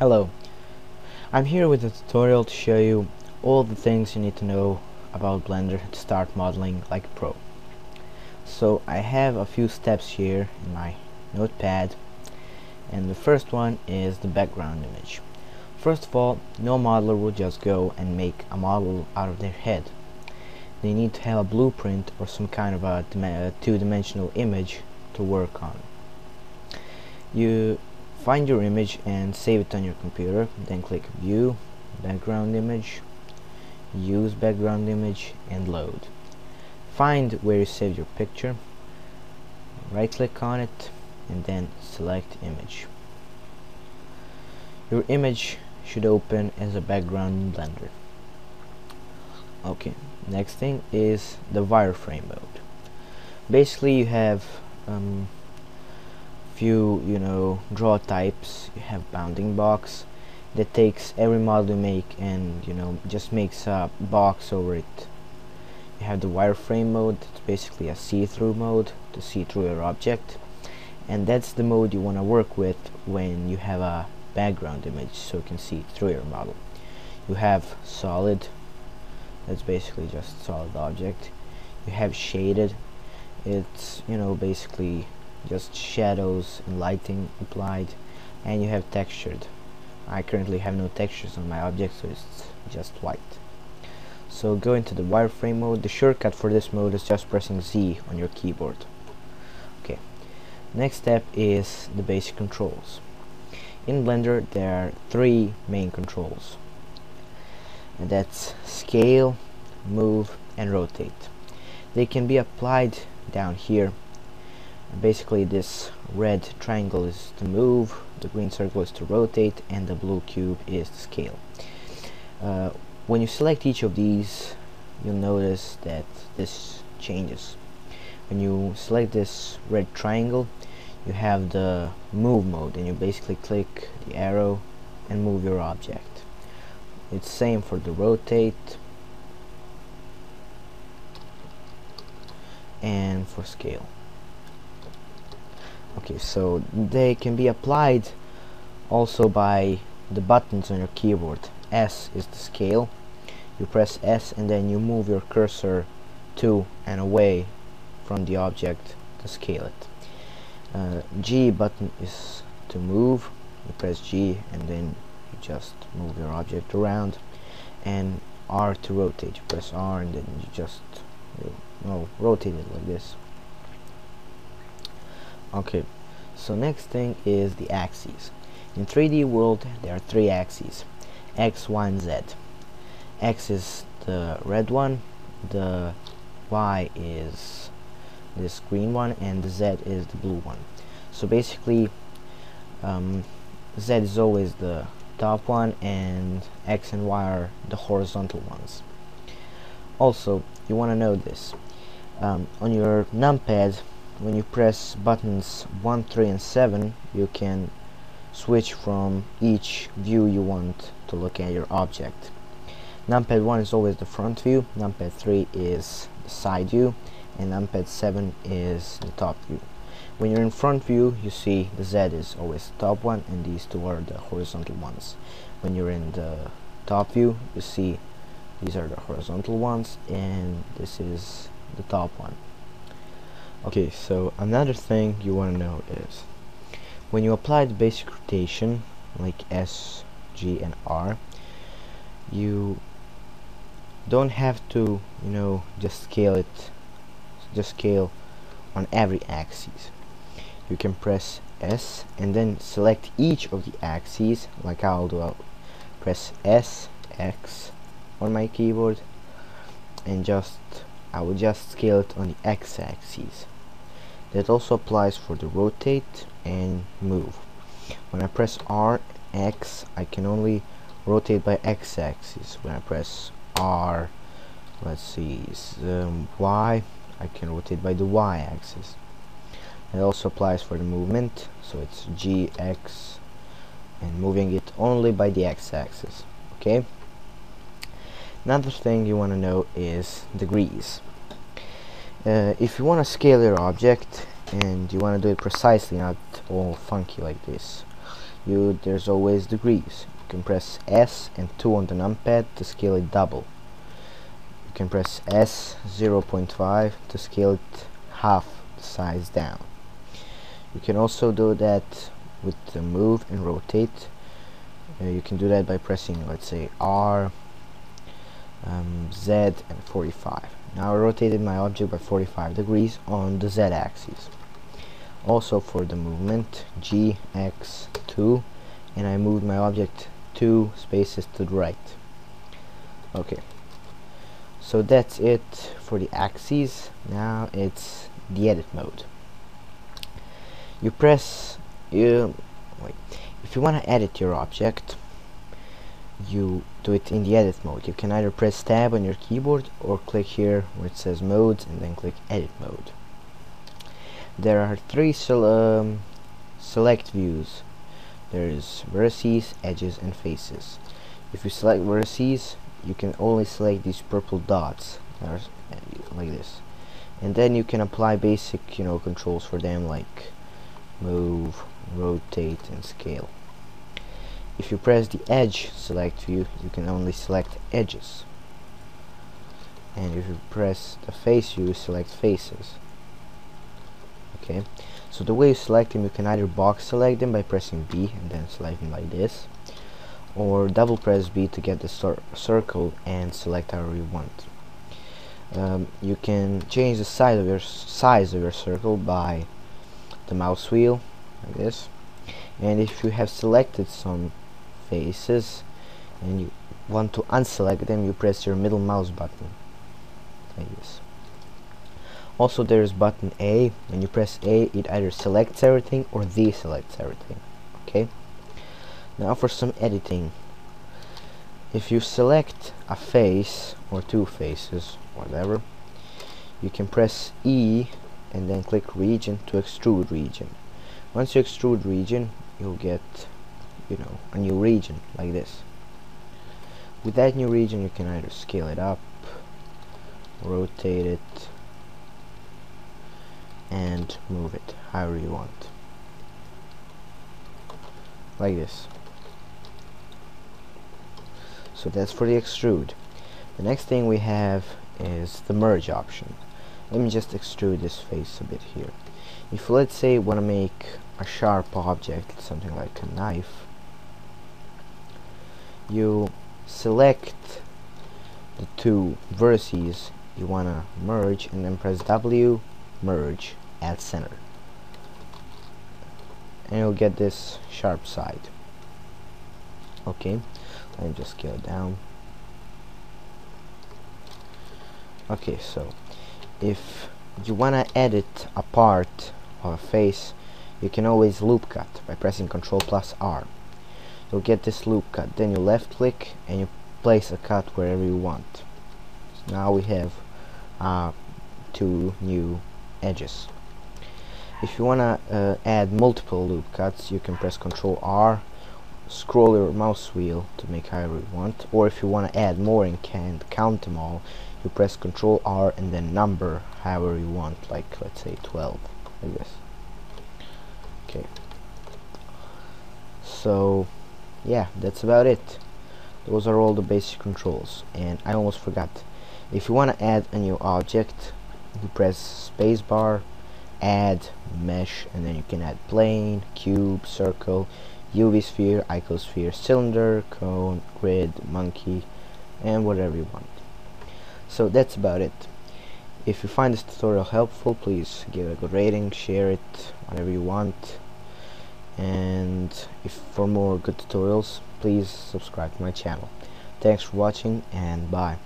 Hello, I'm here with a tutorial to show you all the things you need to know about Blender to start modeling like a pro. So I have a few steps here in my notepad and the first one is the background image. First of all, no modeler will just go and make a model out of their head. They need to have a blueprint or some kind of a, a uh, two-dimensional image to work on. You find your image and save it on your computer then click view background image use background image and load. Find where you saved your picture. Right click on it and then select image. Your image should open as a background in blender. Okay next thing is the wireframe mode. Basically you have um, few you know draw types. You have bounding box that takes every model you make and you know just makes a box over it. You have the wireframe mode it's basically a see-through mode to see through your object. And that's the mode you want to work with when you have a background image so you can see through your model. You have solid that's basically just solid object. You have shaded it's you know basically just shadows and lighting applied and you have textured. I currently have no textures on my object so it's just white. So go into the wireframe mode. The shortcut for this mode is just pressing Z on your keyboard. Okay. Next step is the basic controls. In Blender there are three main controls. And that's scale move and rotate. They can be applied down here basically this red triangle is to move the green circle is to rotate and the blue cube is to scale. Uh, when you select each of these you'll notice that this changes. When you select this red triangle you have the move mode and you basically click the arrow and move your object. It's same for the rotate and for scale okay so they can be applied also by the buttons on your keyboard. S is the scale. You press S and then you move your cursor to and away from the object to scale it. Uh, G button is to move. You press G and then you just move your object around. And R to rotate. You press R and then you just you know, rotate it like this okay so next thing is the axes. In 3d world there are three axes. X y and z. X is the red one the y is this green one and the z is the blue one. So basically um, z is always the top one and x and y are the horizontal ones. Also you want to know this. Um, on your numpad when you press buttons 1 3 and 7 you can switch from each view you want to look at your object. Numpad 1 is always the front view numpad 3 is the side view and numpad 7 is the top view. When you're in front view you see the Z is always the top one and these two are the horizontal ones. When you're in the top view you see these are the horizontal ones and this is the top one okay so another thing you want to know is when you apply the basic rotation like S G and R you don't have to you know just scale it just scale on every axis. You can press S and then select each of the axes like I'll do I'll press S X on my keyboard and just I will just scale it on the x-axis that also applies for the rotate and move. When I press R X I can only rotate by x-axis. When I press R let's see um, Y I can rotate by the y-axis. It also applies for the movement so it's G X and moving it only by the x-axis okay? Another thing you want to know is degrees uh, if you want to scale your object and you want to do it precisely not all funky like this you there's always degrees. You can press S and 2 on the numpad to scale it double. You can press S 0.5 to scale it half the size down. You can also do that with the move and rotate. Uh, you can do that by pressing let's say R um, Z and 45 now I rotated my object by 45 degrees on the Z axis. Also for the movement G X 2 and I moved my object two spaces to the right. Okay. So that's it for the axes now it's the edit mode. You press you wait. If you want to edit your object you do it in the edit mode. You can either press tab on your keyboard or click here where it says modes and then click edit mode. There are three sel um, select views. There is vertices edges and faces. If you select vertices you can only select these purple dots like this. And then you can apply basic you know controls for them like move, rotate and scale. If you press the edge select view you can only select edges. And if you press the face view select faces. Okay. So the way you select them you can either box select them by pressing B and then select them like this or double press B to get the circle and select however you want. Um, you can change the size of your size of your circle by the mouse wheel like this. And if you have selected some faces and you want to unselect them you press your middle mouse button. Like this. Also there's button A. When you press A it either selects everything or deselects everything. Okay? Now for some editing. If you select a face or two faces whatever you can press E and then click region to extrude region. Once you extrude region you'll get you know a new region like this. With that new region you can either scale it up rotate it and move it however you want. Like this. So that's for the extrude. The next thing we have is the merge option. Let me just extrude this face a bit here. If let's say want to make a sharp object something like a knife you select the two vertices you want to merge and then press W merge at center. And you'll get this sharp side. Okay let me just scale down. Okay so if you wanna edit a part or a face you can always loop cut by pressing Ctrl plus R you'll get this loop cut. Then you left click and you place a cut wherever you want. So now we have uh, two new edges. If you wanna uh, add multiple loop cuts you can press Ctrl R scroll your mouse wheel to make however you want. Or if you want to add more and can't count them all you press Control R and then number however you want like let's say 12 like this okay. So yeah that's about it. Those are all the basic controls and I almost forgot. If you want to add a new object you press spacebar add mesh and then you can add plane cube circle UV sphere icosphere cylinder cone grid monkey and whatever you want. So that's about it. If you find this tutorial helpful please give it a good rating share it whatever you want and if for more good tutorials please subscribe to my channel. Thanks for watching and bye